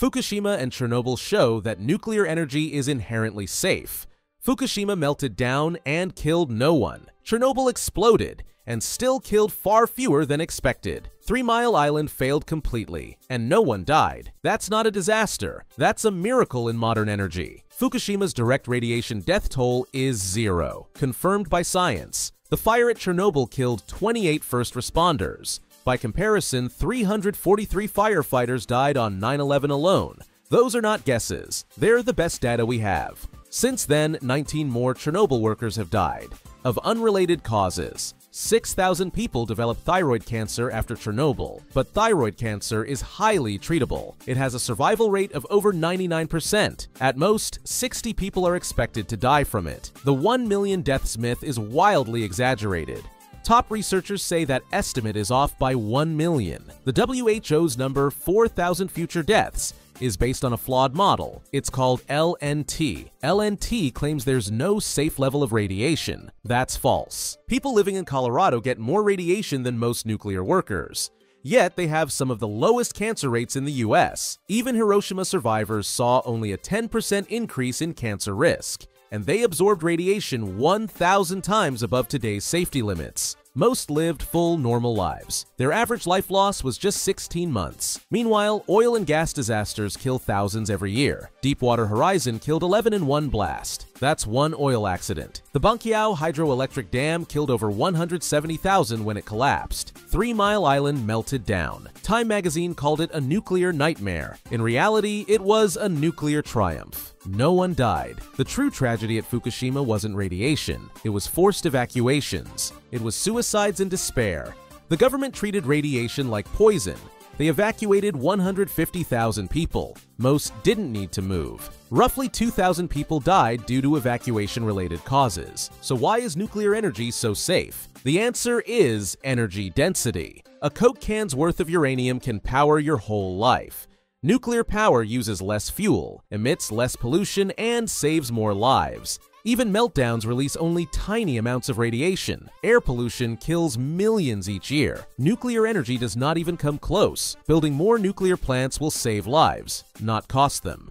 Fukushima and Chernobyl show that nuclear energy is inherently safe. Fukushima melted down and killed no one. Chernobyl exploded and still killed far fewer than expected. Three Mile Island failed completely, and no one died. That's not a disaster. That's a miracle in modern energy. Fukushima's direct radiation death toll is zero, confirmed by science. The fire at Chernobyl killed 28 first responders. By comparison, 343 firefighters died on 9 11 alone. Those are not guesses, they're the best data we have. Since then, 19 more Chernobyl workers have died, of unrelated causes. 6,000 people developed thyroid cancer after Chernobyl, but thyroid cancer is highly treatable. It has a survival rate of over 99%. At most, 60 people are expected to die from it. The 1 million deaths myth is wildly exaggerated. Top researchers say that estimate is off by 1 million. The WHO's number 4,000 future deaths is based on a flawed model. It's called LNT. LNT claims there's no safe level of radiation. That's false. People living in Colorado get more radiation than most nuclear workers. Yet they have some of the lowest cancer rates in the US. Even Hiroshima survivors saw only a 10% increase in cancer risk, and they absorbed radiation 1,000 times above today's safety limits. Most lived full, normal lives. Their average life loss was just 16 months. Meanwhile, oil and gas disasters kill thousands every year. Deepwater Horizon killed 11 in one blast. That's one oil accident. The Banqiao hydroelectric dam killed over 170,000 when it collapsed. Three Mile Island melted down. Time magazine called it a nuclear nightmare. In reality, it was a nuclear triumph. No one died. The true tragedy at Fukushima wasn't radiation, it was forced evacuations. It was suicides and despair. The government treated radiation like poison. They evacuated 150,000 people. Most didn't need to move. Roughly 2,000 people died due to evacuation related causes. So, why is nuclear energy so safe? The answer is energy density. A Coke can's worth of uranium can power your whole life. Nuclear power uses less fuel, emits less pollution, and saves more lives. Even meltdowns release only tiny amounts of radiation. Air pollution kills millions each year. Nuclear energy does not even come close. Building more nuclear plants will save lives, not cost them.